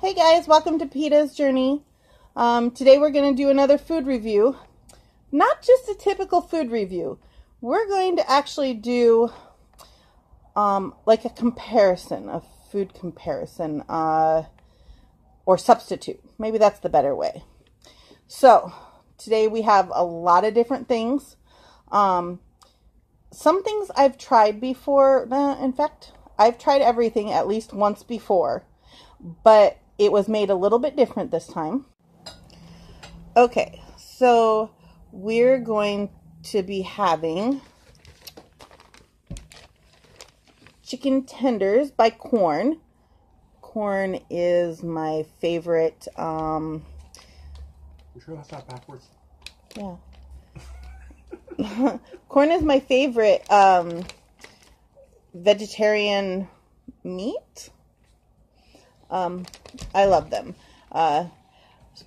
Hey guys, welcome to Pita's Journey. Um, today we're going to do another food review. Not just a typical food review. We're going to actually do um, like a comparison, a food comparison, uh, or substitute. Maybe that's the better way. So, today we have a lot of different things. Um, some things I've tried before. in fact, I've tried everything at least once before. But it was made a little bit different this time. Okay, so we're going to be having chicken tenders by Quorn. Quorn is my favorite. Um, you sure that's not backwards? Yeah. Quorn is my favorite um, vegetarian meat. Um, I love them. Uh,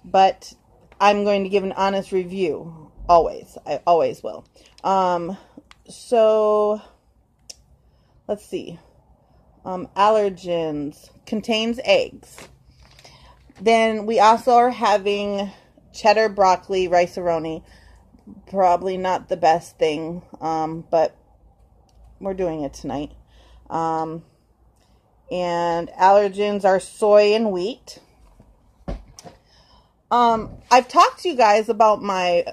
but I'm going to give an honest review. Always. I always will. Um, so, let's see. Um, allergens. Contains eggs. Then we also are having cheddar broccoli rice-a-roni. Probably not the best thing, um, but we're doing it tonight. Um, and allergens are soy and wheat. Um, I've talked to you guys about my,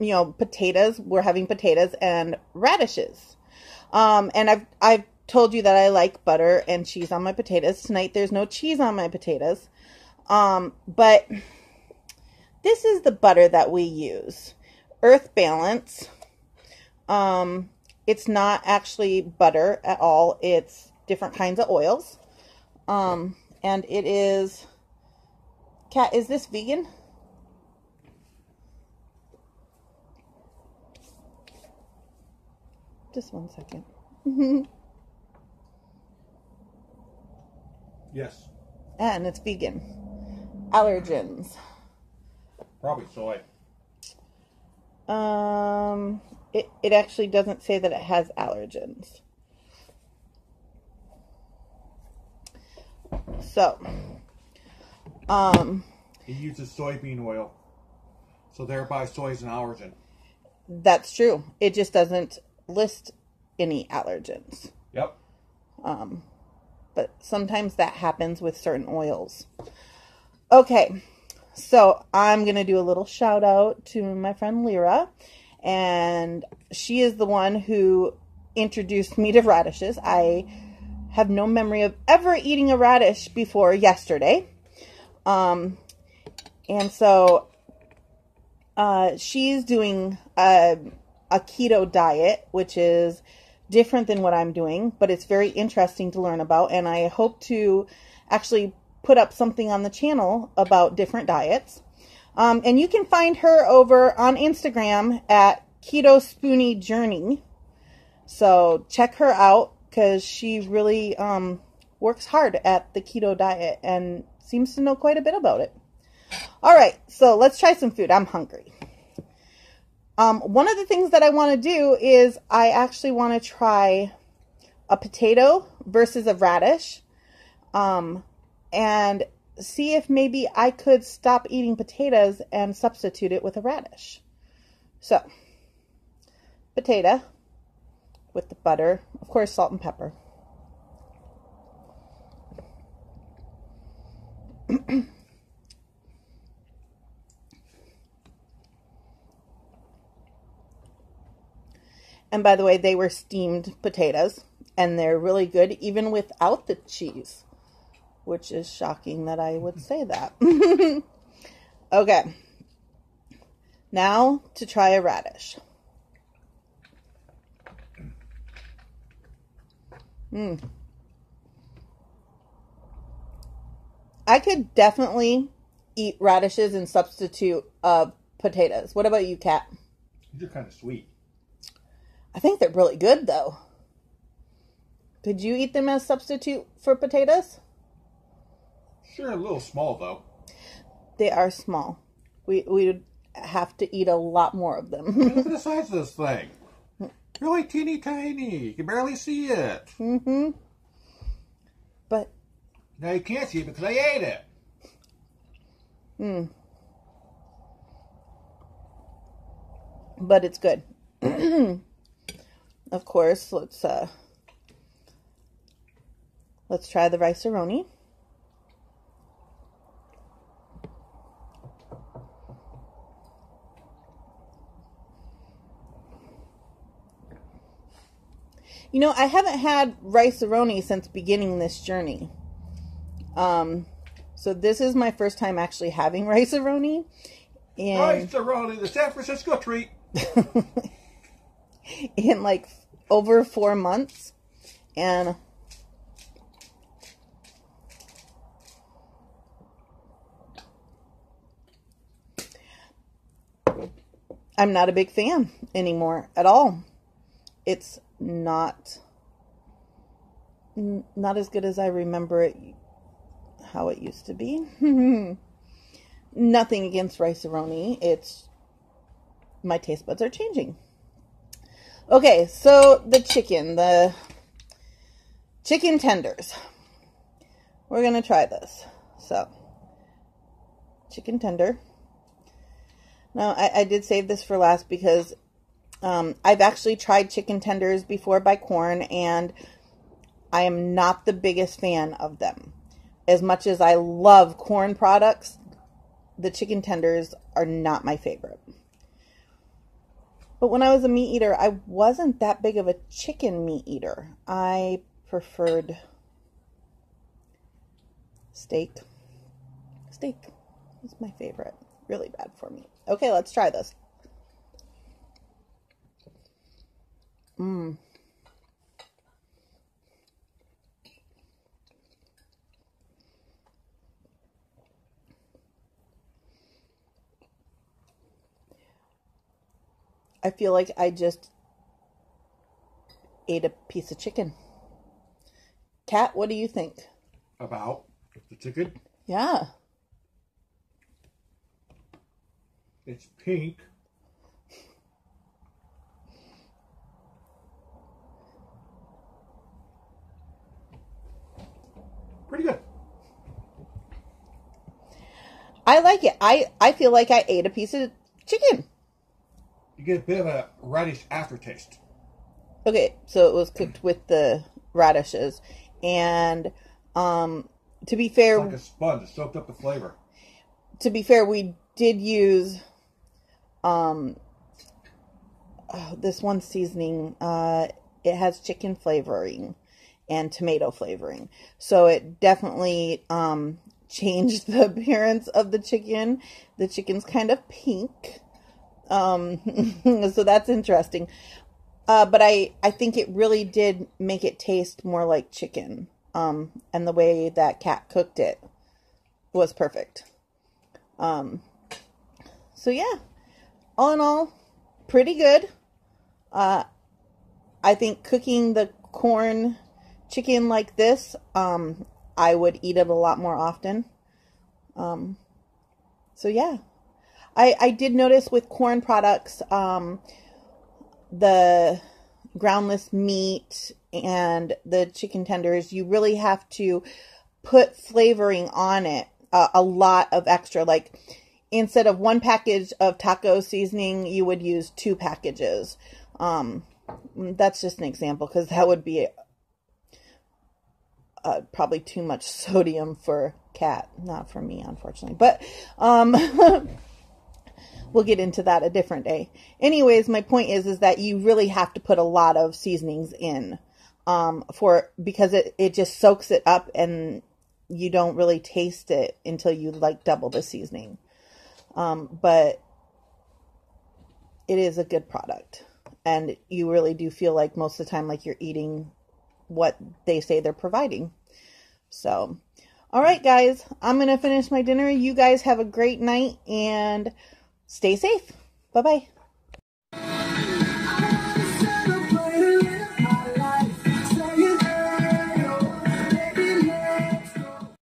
you know, potatoes. We're having potatoes and radishes. Um, and I've, I've told you that I like butter and cheese on my potatoes. Tonight there's no cheese on my potatoes. Um, but this is the butter that we use. Earth Balance. Um, it's not actually butter at all. It's different kinds of oils. Um, and it is, cat, is this vegan? Just one second. yes. And it's vegan. Allergens. Probably soy. Um, it, it actually doesn't say that it has allergens. So, um, he uses soybean oil, so thereby soy is an allergen. That's true. It just doesn't list any allergens. Yep. Um, but sometimes that happens with certain oils. Okay, so I'm going to do a little shout out to my friend Lyrra, and she is the one who introduced me to radishes. I have no memory of ever eating a radish before yesterday. Um, and so uh, she's doing a, a keto diet, which is different than what I'm doing, but it's very interesting to learn about. And I hope to actually put up something on the channel about different diets. Um, and you can find her over on Instagram at Keto Spoonie Journey. So check her out because she really um, works hard at the keto diet and seems to know quite a bit about it. All right, so let's try some food. I'm hungry. Um, one of the things that I want to do is I actually want to try a potato versus a radish um, and see if maybe I could stop eating potatoes and substitute it with a radish. So, potato with the butter. Of course, salt and pepper. and by the way, they were steamed potatoes, and they're really good even without the cheese, which is shocking that I would say that. okay, now to try a radish. Mm. I could definitely eat radishes and substitute uh, potatoes. What about you, Cat? These are kind of sweet. I think they're really good, though. Could you eat them as substitute for potatoes? Sure, a little small though. They are small. We we would have to eat a lot more of them. Look at the size of this thing. Really teeny tiny. You can barely see it. Mm-hmm. But now you can't see it because I ate it. Hmm. But it's good. of course, let's uh let's try the rice-a-roni. You know, I haven't had rice-a-roni since beginning this journey. Um, so this is my first time actually having rice-a-roni. And rice-a-roni, the San Francisco treat. in like over four months. And I'm not a big fan anymore at all. It's not not as good as I remember it how it used to be. Nothing against rice-a-roni. It's my taste buds are changing. Okay, so the chicken, the chicken tenders. We're going to try this. So, chicken tender. Now, I, I did save this for last because um, I've actually tried chicken tenders before by Quorn, and I am not the biggest fan of them. As much as I love Quorn products, the chicken tenders are not my favorite. But when I was a meat eater, I wasn't that big of a chicken meat eater. I preferred steak. Steak is my favorite. Really bad for me. Okay, let's try this. Mmm. I feel like I just ate a piece of chicken. Cat, what do you think? About the chicken? Yeah. It's pink. Pretty good. I like it. I, I feel like I ate a piece of chicken you get a bit of a radish aftertaste. Okay, so it was cooked with the radishes, and um, to be fair, like a sponge, it soaked up the flavor. To be fair, we did use um oh, this one seasoning. Uh, it has chicken flavoring and tomato flavoring, so it definitely um changed the appearance of the chicken. The chicken's kind of pink um, so that's interesting. Uh, but I, I think it really did make it taste more like chicken. Um, and the way that Cat cooked it was perfect. Um, so yeah, all in all, pretty good. Uh, I think cooking the Quorn chicken like this, um, I would eat it a lot more often. Um, so yeah, I, I did notice with Quorn products, um, the groundless meat and the chicken tenders, you really have to put flavoring on it, uh, a lot of extra. Like instead of one package of taco seasoning, you would use two packages. Um, that's just an example because that would be uh, probably too much sodium for cat, not for me, unfortunately. But um, we'll get into that a different day. Anyways, my point is is that you really have to put a lot of seasonings in um, for because it it just soaks it up and you don't really taste it until you like double the seasoning. Um, but it is a good product and you really do feel like most of the time like you're eating what they say they're providing. So, all right, guys, I'm going to finish my dinner. You guys have a great night and Stay safe. Bye bye.